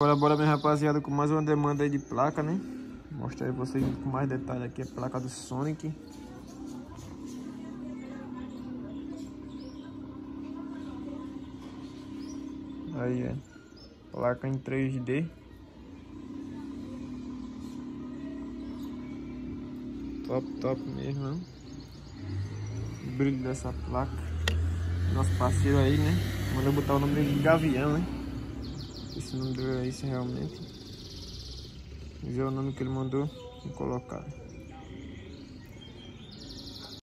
Bora, bora, minha rapaziada, com mais uma demanda aí de placa, né? Mostrar aí vocês com mais detalhe aqui a placa do Sonic. Aí, é. Placa em 3D. Top, top mesmo, né? O brilho dessa placa. Nosso parceiro aí, né? Mandou botar o nome dele de Gavião, né? Esse nome dele é esse realmente. É o nome que ele mandou colocar.